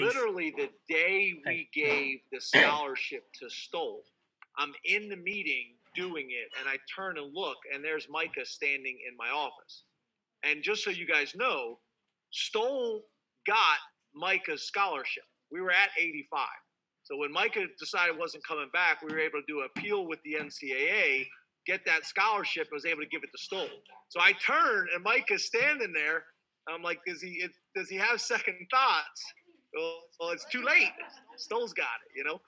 literally the day we gave the scholarship to Stoll, I'm in the meeting doing it, and I turn and look, and there's Micah standing in my office. And just so you guys know, Stoll got Micah's scholarship. We were at 85. So when Micah decided wasn't coming back, we were able to do an appeal with the NCAA, get that scholarship, and was able to give it to Stoll. So I turn, and Micah's standing there. I'm like, does he does he have second thoughts? Well, well, it's too late. Stoll's got it, you know.